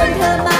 วนเธอมา